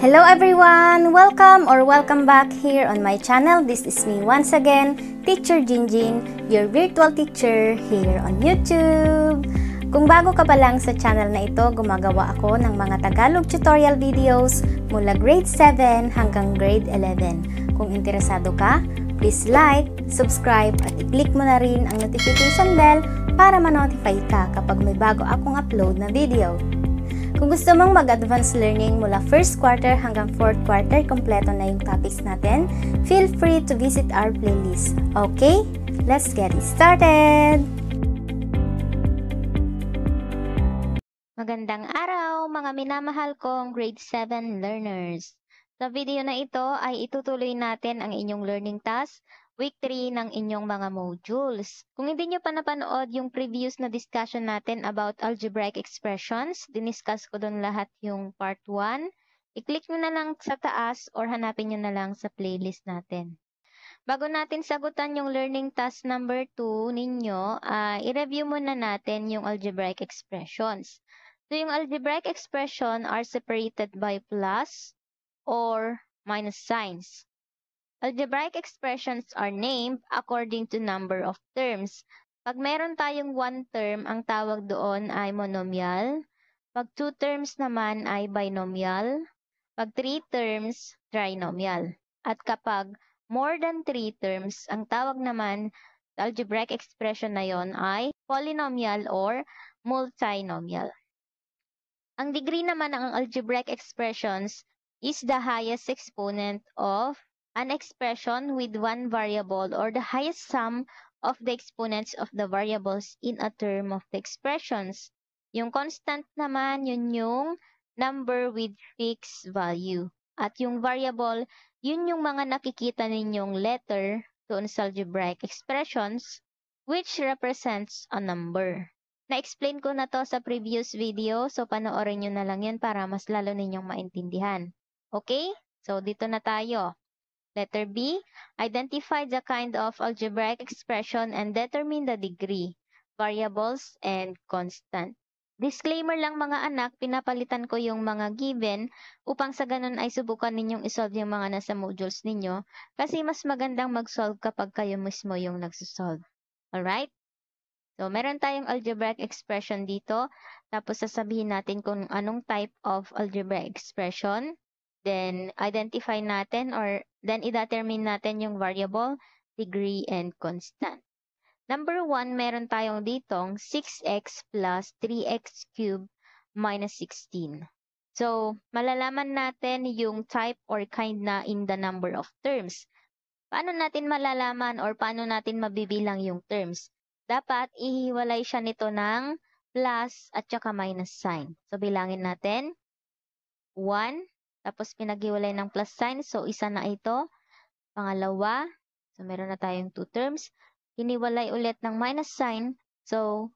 Hello everyone! Welcome or welcome back here on my channel. This is me once again, Teacher Jinjin, your virtual teacher here on YouTube. Kung bago ka pa lang sa channel na ito, gumagawa ako ng mga Tagalog tutorial videos mula grade 7 hanggang grade 11. Kung interesado ka, please like, subscribe at i-click mo na rin ang notification bell para ma-notify ka kapag may bago akong upload na video. Kung gusto mong mag-advance learning mula first quarter hanggang fourth quarter, kompleto na yung topics natin, feel free to visit our playlist. Okay? Let's get started! Magandang araw mga minamahal kong grade 7 learners! Sa video na ito ay itutuloy natin ang inyong learning task week 3 ng inyong mga modules. Kung hindi nyo pa napanood yung previous na discussion natin about algebraic expressions, diniscuss ko doon lahat yung part 1. I-click nyo na lang sa taas or hanapin nyo na lang sa playlist natin. Bago natin sagutan yung learning task number 2 ninyo, uh, i-review muna natin yung algebraic expressions. So, yung algebraic expression are separated by plus or minus signs. Algebraic expressions are named according to number of terms. Pag meron tayong one term, ang tawag doon ay monomial. Pag two terms naman ay binomial. Pag three terms, trinomial. At kapag more than three terms, ang tawag naman algebraic expression na yon ay polynomial or multinomial. Ang degree naman ng algebraic expressions is the highest exponent of an expression with one variable or the highest sum of the exponents of the variables in a term of the expressions. Yung constant naman, yun yung number with fixed value. At yung variable, yun yung mga nakikita ninyong letter doon sa algebraic expressions which represents a number. Na-explain ko na to sa previous video, so panoorin nyo na lang yun para mas lalo ninyong maintindihan. Okay? So, dito na tayo. Letter B, identify the kind of algebraic expression and determine the degree, variables, and constant. Disclaimer lang mga anak, pinapalitan ko yung mga given upang sa ganun ay subukan ninyong isolve yung mga nasa modules ninyo kasi mas magandang mag-solve kapag kayo mismo yung nagsosolve. Alright? So, meron tayong algebraic expression dito. Tapos, sasabihin natin kung anong type of algebraic expression. Then, identify natin or then i-determine natin yung variable, degree, and constant. Number 1, meron tayong ditong 6x plus 3x cubed minus 16. So, malalaman natin yung type or kind na in the number of terms. Paano natin malalaman or paano natin mabibilang yung terms? Dapat ihiwalay siya nito ng plus at saka minus sign. So, bilangin natin. 1, tapos pinaghiwalay ng plus sign. So, isa na ito. Pangalawa. So, meron na tayong two terms. Hiniwalay ulit ng minus sign. So,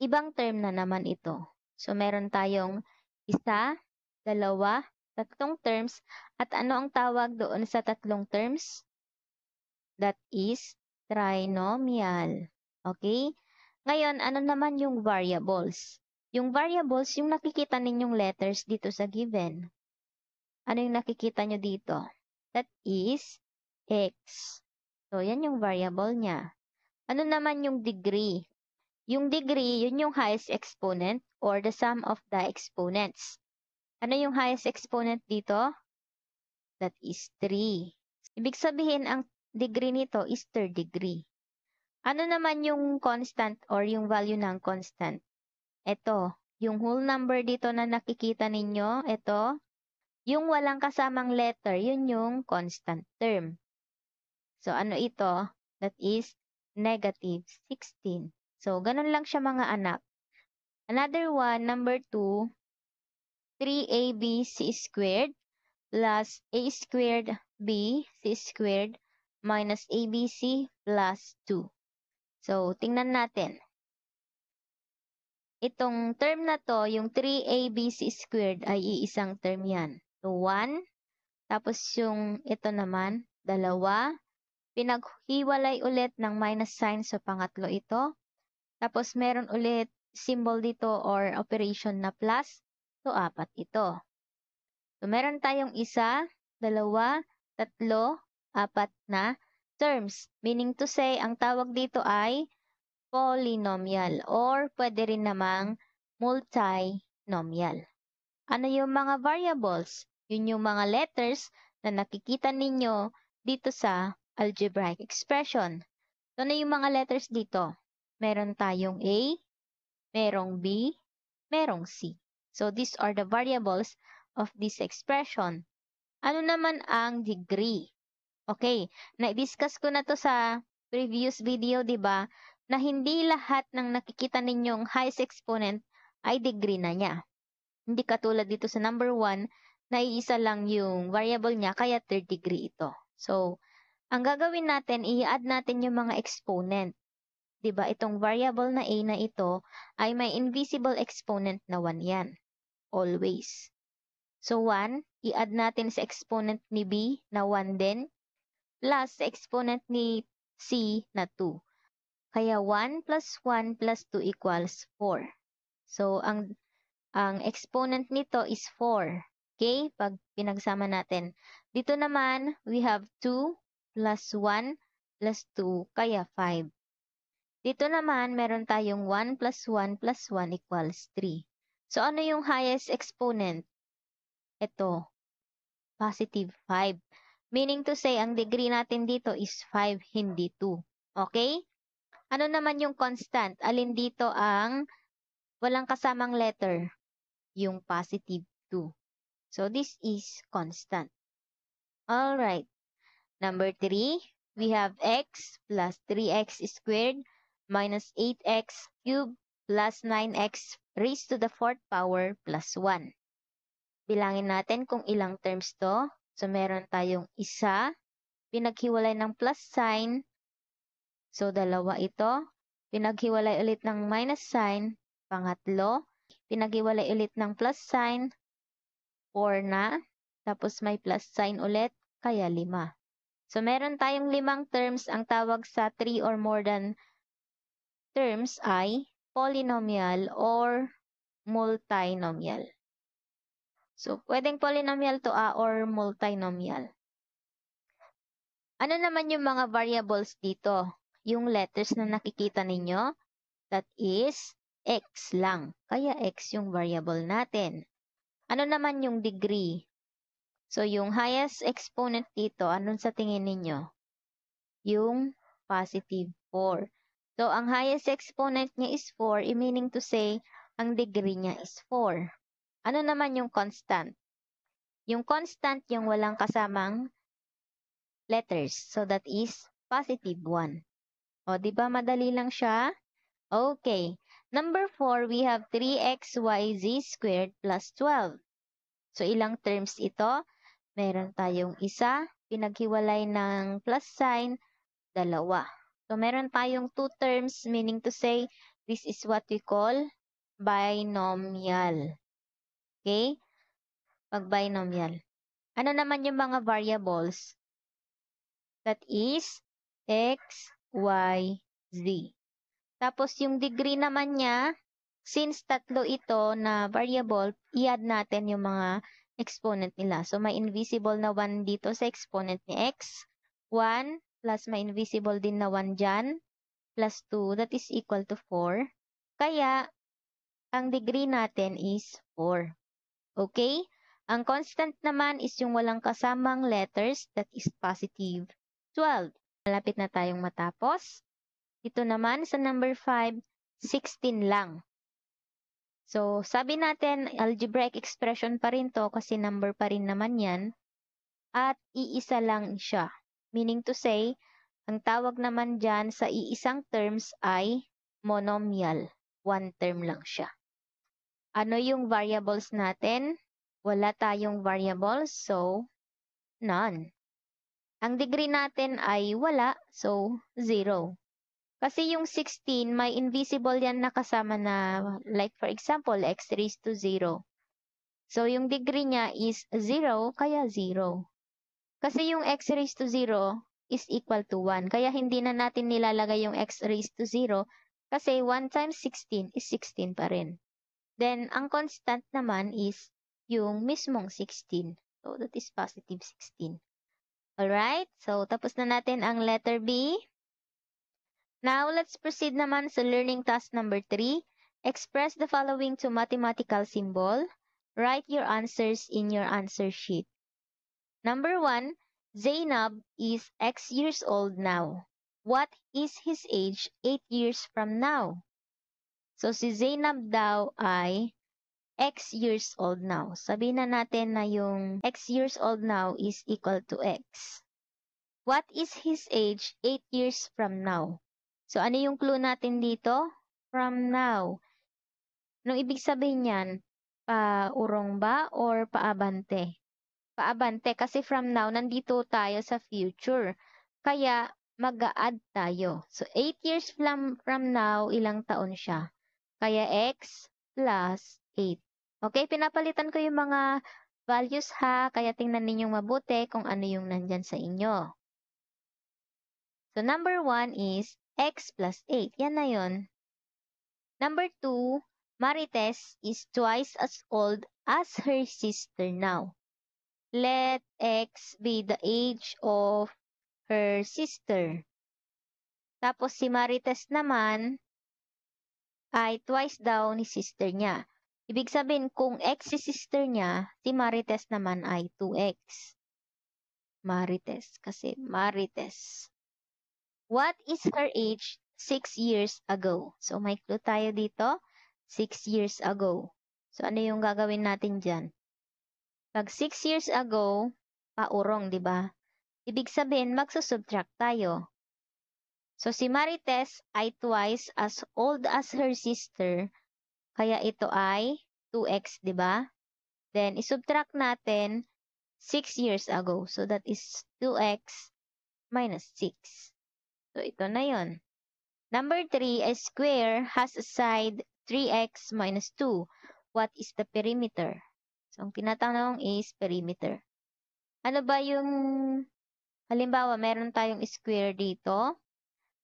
ibang term na naman ito. So, meron tayong isa, dalawa, tatlong terms. At ano ang tawag doon sa tatlong terms? That is trinomial. Okay? Ngayon, ano naman yung variables? Yung variables, yung nakikita ninyong letters dito sa given. Ano yung nakikita nyo dito? That is x. So, yan yung variable niya. Ano naman yung degree? Yung degree, yun yung highest exponent or the sum of the exponents. Ano yung highest exponent dito? That is 3. Ibig sabihin, ang degree nito is third degree. Ano naman yung constant or yung value ng constant? Ito, yung whole number dito na nakikita ninyo, ito, yung walang kasamang letter, yun yung constant term. So, ano ito? That is negative 16. So, ganun lang siya mga anak. Another one, number 2, 3abc squared plus a squared b c squared minus abc plus 2. So, tingnan natin. Itong term na to, yung 3abc squared ay iisang term yan. So, 1. Tapos yung ito naman, dalawa. Pinaghiwalay ulit ng minus sign sa pangatlo ito. Tapos meron ulit symbol dito or operation na plus. So, apat ito. So, meron tayong isa, dalawa, tatlo, apat na terms. Meaning to say, ang tawag dito ay polynomial or pwede rin namang multinomial. Ano yung mga variables? Yun yung mga letters na nakikita ninyo dito sa algebraic expression. So, ano yung mga letters dito? Meron tayong A, merong B, merong C. So, these are the variables of this expression. Ano naman ang degree? Okay, na-discuss ko na to sa previous video, di ba? Na hindi lahat ng nakikita ninyong highest exponent ay degree na niya. Hindi katulad dito sa number 1 na iisa lang yung variable niya, kaya third degree ito. So, ang gagawin natin, i-add natin yung mga exponent. 'Di ba Itong variable na a na ito ay may invisible exponent na 1 yan. Always. So, 1, i-add natin sa exponent ni b na 1 din, plus exponent ni c na 2. Kaya 1 plus 1 plus 2 equals 4. So, ang, ang exponent nito is 4. Okay? Pag pinagsama natin. Dito naman, we have 2 plus 1 plus 2, kaya 5. Dito naman, meron tayong 1 plus 1 plus 1 equals 3. So, ano yung highest exponent? Ito, positive 5. Meaning to say, ang degree natin dito is 5, hindi 2. Okay? Ano naman yung constant? Alin dito ang walang kasamang letter? Yung positive 2. So, this is constant. Alright. Number 3, we have x plus 3x squared minus 8x cubed plus 9x raised to the fourth power plus 1. Bilangin natin kung ilang terms to. So, meron tayong isa, pinaghiwalay ng plus sign. So, dalawa ito. Pinaghiwalay ulit ng minus sign. Pangatlo, pinaghiwalay ulit ng plus sign. 4 na. Tapos may plus sign ulit, kaya 5. So, meron tayong limang terms. Ang tawag sa 3 or more than terms ay polynomial or multinomial. So, pwedeng polynomial to a or multinomial. Ano naman yung mga variables dito? Yung letters na nakikita ninyo, that is x lang. Kaya x yung variable natin. Ano naman yung degree? So, yung highest exponent dito, anong sa tingin ninyo? Yung positive 4. So, ang highest exponent niya is 4, meaning to say, ang degree niya is 4. Ano naman yung constant? Yung constant, yung walang kasamang letters. So, that is positive 1. O, di ba madali lang siya? Okay. Number 4, we have 3xyz squared plus 12. So, ilang terms ito? Meron tayong isa, pinaghiwalay ng plus sign, dalawa. So, meron tayong two terms, meaning to say, this is what we call binomial. Okay? Pag binomial. Ano naman yung mga variables? That is x, y, z. Tapos yung degree naman niya, since tatlo ito na variable, i-add natin yung mga exponent nila. So, may invisible na 1 dito sa exponent ni x. 1 plus may invisible din na 1 dyan, plus 2, that is equal to 4. Kaya, ang degree natin is 4. Okay? Ang constant naman is yung walang kasamang letters, that is positive 12. Malapit na tayong matapos. Ito naman sa number 5, 16 lang. So, sabi natin, algebraic expression pa rin to kasi number pa rin naman yan. At iisa lang siya. Meaning to say, ang tawag naman dyan sa iisang terms ay monomial. One term lang siya. Ano yung variables natin? Wala tayong variables, so none. Ang degree natin ay wala, so 0. Kasi yung 16, may invisible yan na kasama na, like for example, x raised to 0. So, yung degree niya is 0, kaya 0. Kasi yung x raised to 0 is equal to 1. Kaya hindi na natin nilalagay yung x raised to 0 kasi 1 times 16 is 16 pa rin. Then, ang constant naman is yung mismong 16. So, that is positive 16. Alright? So, tapos na natin ang letter B. Now, let's proceed naman sa learning task number 3. Express the following to mathematical symbol. Write your answers in your answer sheet. Number 1, Zainab is X years old now. What is his age 8 years from now? So, si Zainab daw ay X years old now. Sabihin na natin na yung X years old now is equal to X. What is his age 8 years from now? So, ano yung clue natin dito? From now. Anong ibig sabihin yan? Paurong ba or paabante? Paabante kasi from now, nandito tayo sa future. Kaya, mag-a-add tayo. So, 8 years from, from now, ilang taon siya? Kaya x plus 8. Okay, pinapalitan ko yung mga values ha, kaya tingnan ninyong mabuti kung ano yung nandyan sa inyo. So, number 1 is x plus 8. Yan na yun. Number 2, Marites is twice as old as her sister now. Let x be the age of her sister. Tapos si Marites naman ay twice daw ni sister niya. Ibig sabihin, kung x si sister niya, si Marites naman ay 2x. Marites, kasi Marites. What is her age 6 years ago? So, may clue tayo dito. 6 years ago. So, ano yung gagawin natin dyan? Pag 6 years ago, paurong, di ba? Ibig sabihin, magsusubtract tayo. So, si Marites ay twice as old as her sister. Kaya ito ay 2x, di ba? Then, isubtract natin 6 years ago. So, that is 2x minus 6. So, ito na yon. Number 3, a square has a side 3x minus 2. What is the perimeter? So, ang tinatanong is perimeter. Ano ba yung, halimbawa, meron tayong square dito.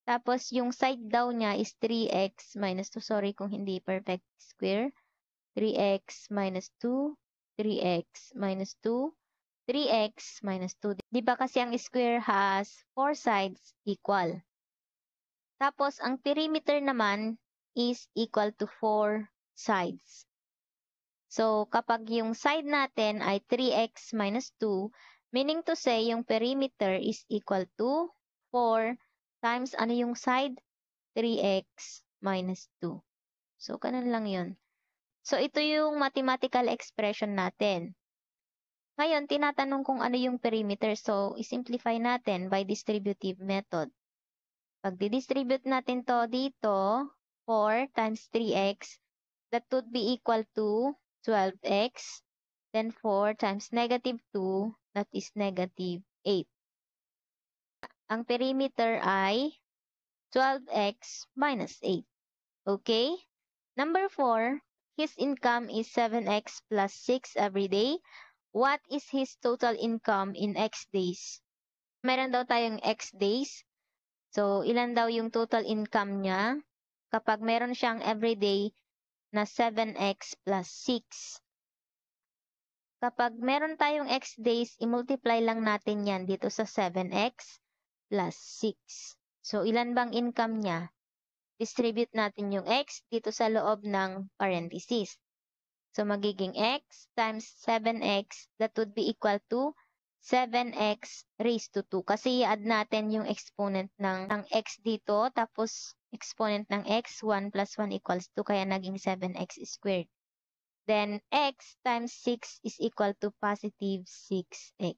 Tapos, yung side daw niya is 3x minus 2. Sorry kung hindi perfect square. 3x minus 2, 3x minus 2, 3x minus 2. Di ba kasi ang square has 4 sides equal. Tapos, ang perimeter naman is equal to 4 sides. So, kapag yung side natin ay 3x minus 2, meaning to say, yung perimeter is equal to 4 times ano yung side? 3x minus 2. So, ganun lang yun. So, ito yung mathematical expression natin. Ngayon, tinatanong kung ano yung perimeter. So, isimplify natin by distributive method. Pag distribute natin to dito, 4 times 3x, that would be equal to 12x. Then 4 times negative 2, that is negative 8. Ang perimeter ay 12x minus 8. Okay? Number 4, his income is 7x plus 6 every day. What is his total income in X days? Meron daw tayong X days. So, ilan daw yung total income niya kapag meron siyang everyday na 7x plus 6. Kapag meron tayong x days, i-multiply lang natin yan dito sa 7x plus 6. So, ilan bang income niya? Distribute natin yung x dito sa loob ng parenthesis. So, magiging x times 7x, that would be equal to 7x raised to 2. Kasi i-add natin yung exponent ng, ng x dito, tapos exponent ng x, 1 plus 1 equals 2, kaya naging 7x squared. Then, x times 6 is equal to positive 6x.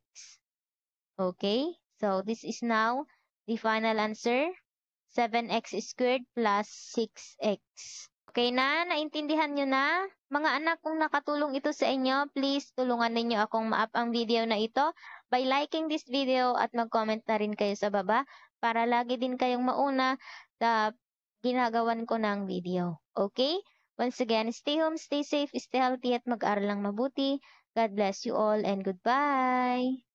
Okay? So, this is now the final answer. 7x squared plus 6x. Okay na? Naintindihan nyo na? Mga anak, kung nakatulong ito sa inyo, please tulungan ninyo akong ma-up ang video na ito by liking this video at mag-comment na rin kayo sa baba para lagi din kayong mauna sa ginagawan ko ng video. Okay? Once again, stay home, stay safe, stay healthy at mag-aral lang mabuti. God bless you all and goodbye!